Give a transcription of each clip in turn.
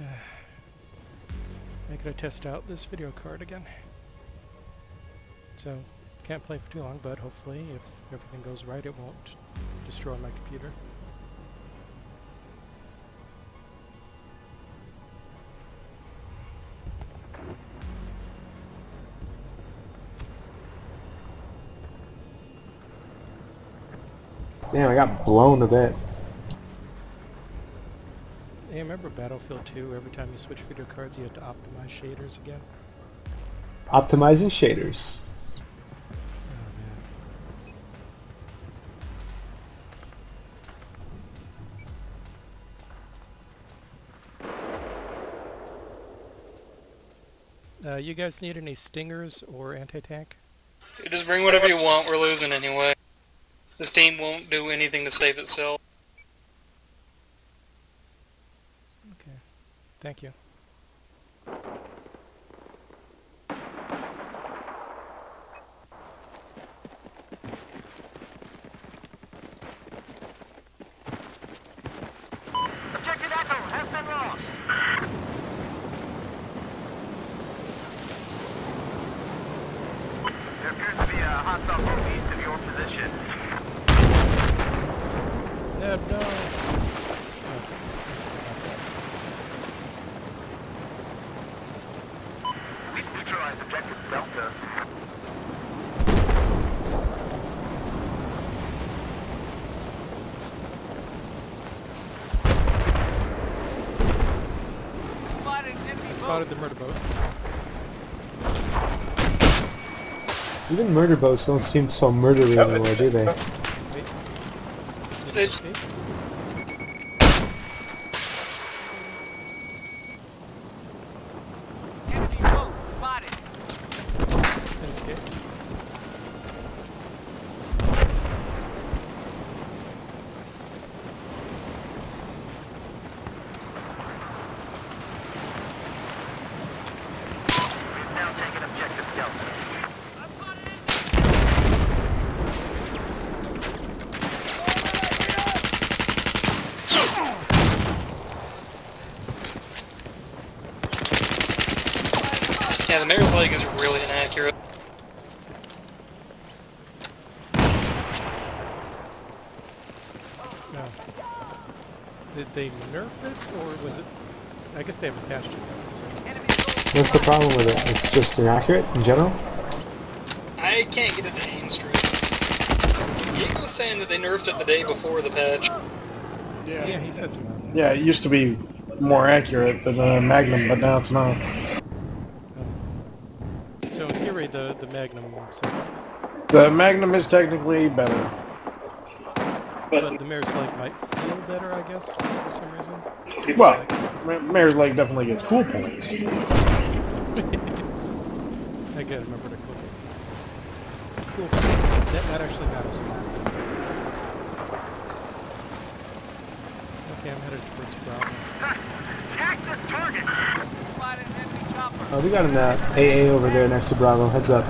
I gotta test out this video card again. So, can't play for too long, but hopefully if everything goes right it won't destroy my computer. Damn, I got blown a bit. Hey, remember Battlefield 2, every time you switch video cards you have to optimize shaders again? Optimizing shaders. Oh. Uh, you guys need any stingers or anti-tank? Just bring whatever you want, we're losing anyway. This team won't do anything to save itself. Okay. Thank you. Objective Echo has been lost. There appears to be a hostile group east of your position. Neb, no! Oh, We've neutralized Objective Delta. Spotted Spotted the murder boat. Even murder boats don't seem so murdery anymore, do they? Wait. Did it It's- escape? Enemy boat spotted. It escaped? We've now taken Objective Delta. Yeah, the Mare's Leg is really inaccurate. No. Did they nerf it, or was it... I guess they haven't patched it yet. so- Enemy boat What's the problem with it? It's just inaccurate in general? I can't get it to aim straight. Diego was saying that they nerfed it the day before the patch. Yeah, he said something. Yeah, it used to be more accurate than the Magnum, but now it's not. So in theory, the, the Magnum... So, The Magnum is technically better. But the Mare's Leg might feel better, I guess, for some reason. Well, Ma- Mare's Leg definitely gets cool points. I gotta remember to cool. Cool. That, that actually matters. Okay, I'm headed towards Bravo. Attack this target. Spotted enemy chopper. Oh, we got an uh, AA over there next to Bravo. Heads up.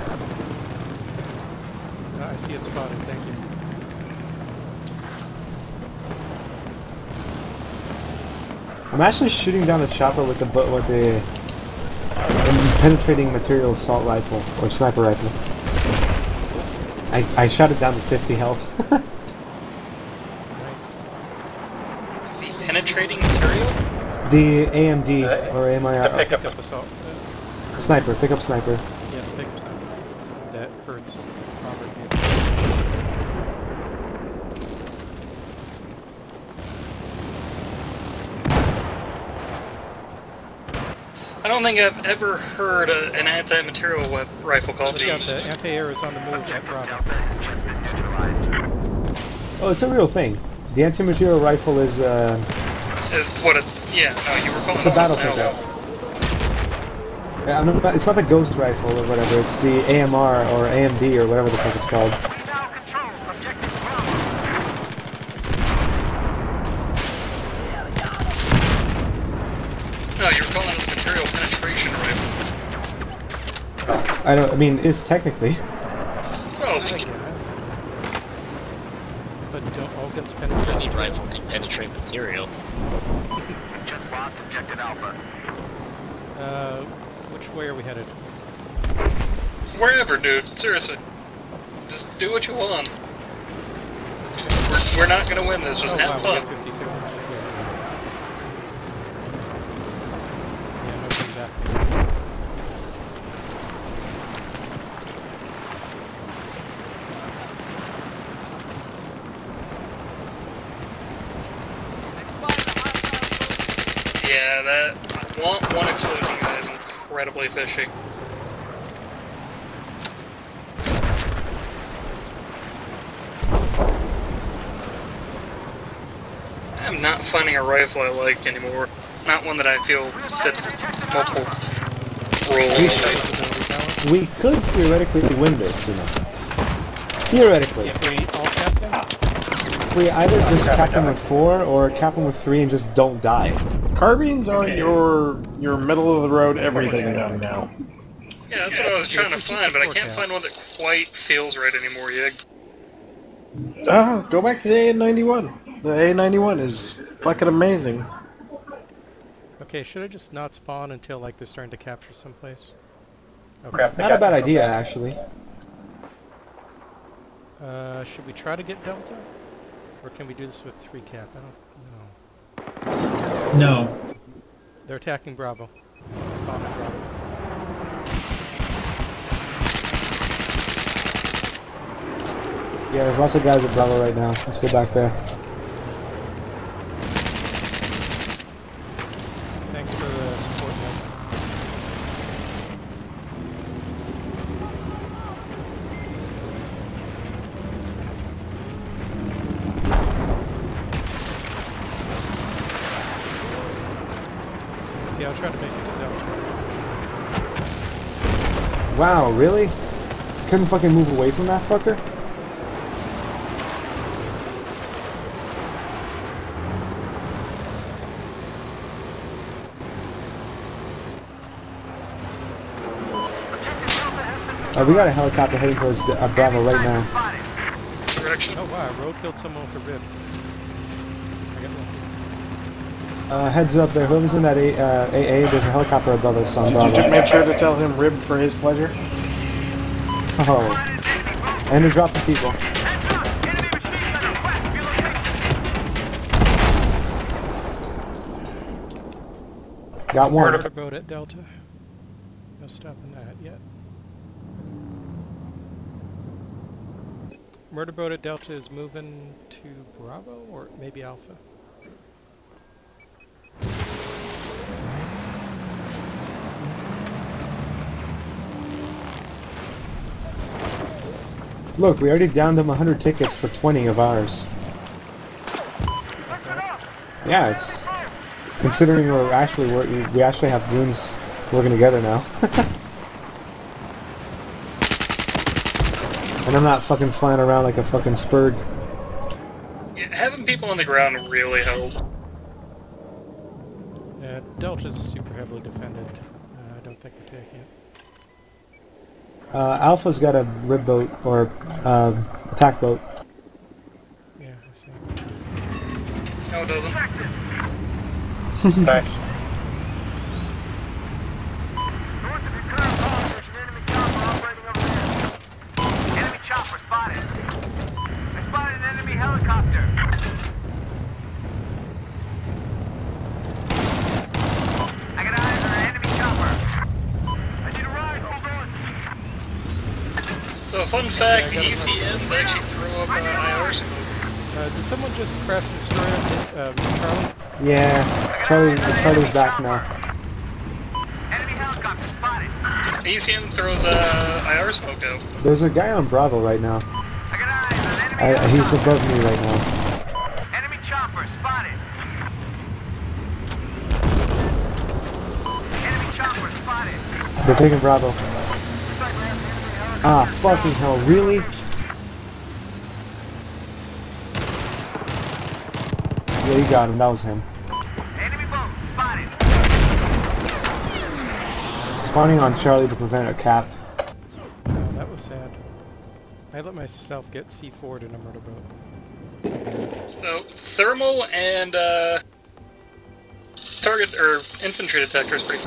Uh, I see it spotted, thank you. I'm actually shooting down a chopper with the bu- with the penetrating material assault rifle or sniper rifle. I, I shot it down to 50 health. Nice. The penetrating material? the AMD or AMI Pick up assault. Uh, sniper, pick up sniper. yeah, the pick up sniper. That hurts Robert. Yeah. I don't think I've ever heard a, an anti-material rifle called the... the anti-air is on the move at Objective Delta has been neutralized. Oh, it's a real thing. The anti-material rifle is uh, Is what it... Yeah, no, you were calling it's a battle something else. pickup. Yeah, I'm not, it's not the ghost rifle or whatever. It's the AMR or AMD or whatever the fuck it's called. We now control Objective Bravo. No, you were calling it the material penetration rifle. I don't. I mean, it's technically. Oh, I guess. But don't all guns penetrate? Any rifle can penetrate material. Just lost Objective Alpha. Uh, which way are we headed? Wherever, dude. Seriously. Just do what you want. We're, we're not gonna win this. Just oh, have wow, fun. got 50 seconds. Yeah, yeah no coming back. Yeah, that one, one explosion guy is incredibly fishy. I'm not finding a rifle I like anymore. Not one that I feel fits multiple roles. Visibility balance. We could theoretically win this, you know. Theoretically. If we all captain? If we either just cap them with four or cap them with three and just don't die. Carbines are your your middle of the road everything down now. Yeah, that's what I was trying to find, but I can't find one that quite feels right anymore, Yig. Ah, go back to the A91. The A91 is fucking amazing. Okay, should I just not spawn until like they're starting to capture someplace? Okay. Crap, Not a bad me. idea, actually. Uh, should we try to get Delta? Or can we do this with three cap? I don't know. No. They're attacking Bravo. Bombing Bravo. Yeah, there's lots of guys at Bravo right now. Let's go back there. Thanks for the support, Mike. Yeah, I'll try to make it to Delta. Wow, really? Couldn't fucking move away from that fucker? Uh, we got a helicopter heading towards the, uh, Bravo right now. Direction. Oh wow, Road killed someone with a rib. I got lucky. Uh, heads up there, whoever's in that a, uh, AA, there's a helicopter above us on Did you Bravo. make sure to tell him rib for his pleasure? Oh, and they're dropping people. Heads up! Enemy machine gunner west of. Got one. Murder boat at Delta. No stopping that yet. Murder boat at Delta is moving to Bravo or maybe Alpha. Look, we already downed them 100 tickets for 20 of ours. It's not bad. Yeah, it's considering we're actually we're, we actually have goons working together now. and I'm not fucking flying around like a fucking spurg. Yeah, having people on the ground really helped. Uh, Delta's super heavily defended. Uh, I don't think we're taking it. Uh, Alpha's got a rib boat or um attack boat. Yeah, I see. No, it doesn't. Nice. North of your current home, there's an enemy chopper operating over there. Enemy chopper spotted. I spotted an enemy helicopter. I got eyes on an enemy chopper. I need a ride, hold on. So, fun fact, the Yeah, I got. ECMs actually throw up uh, IR smoke. Uh, did someone just crash and destroy um, Charlie? Yeah, Charlie, Charlie's back now. Enemy helicopter spotted. ECM throws uh, IR smoke out. There's a guy on Bravo right now. I got eyes on enemy I, he's above me right now. Enemy chopper spotted. Enemy chopper spotted. They're taking Bravo. Ah, fucking hell, really? Yeah, you got him. That was him. Enemy boat spotted. Spawning on Charlie to prevent a cap. Oh, that was sad. I let myself get C4'd in a murder boat. So, Thermal and uh, target or infantry detector is pretty.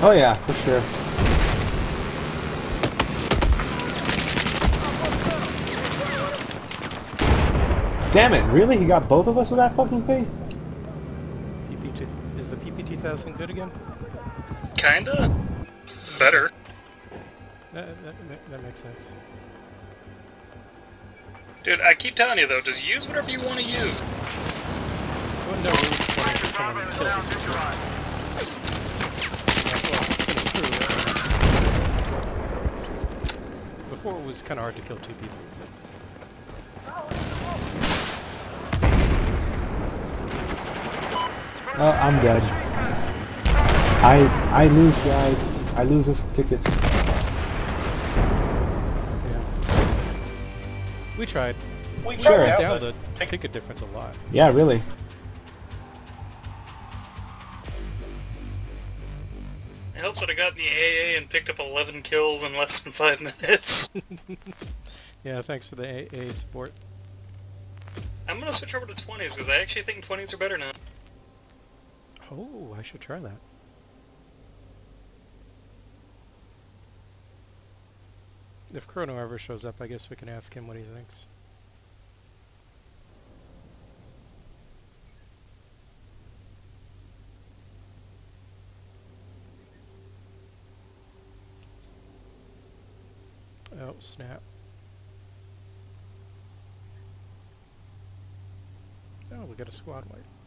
Oh yeah, for sure. Damn it, really? He got both of us with that fucking thing? PP2, is the PP2000 good again? Kinda. It's better. That, that, that- that makes sense. Dude, I keep telling you though, just use whatever you want to use. Well, no, we just want to someone to kill this before. Well, it's true. Before it was kind of hard to kill two people. Oh, I'm dead. I I lose, guys. I lose us tickets. Yeah. We tried. We Sure. brought down the ticket difference a lot. Yeah, really. It helps that I got in the AA and picked up 11 kills in less than 5 minutes. Yeah, thanks for the AA support. I'm gonna switch over to 20s because I actually think 20s are better now. Oh, I should try that. If Chrono ever shows up, I guess we can ask him what he thinks. Oh, snap. Oh, we got a squad wipe.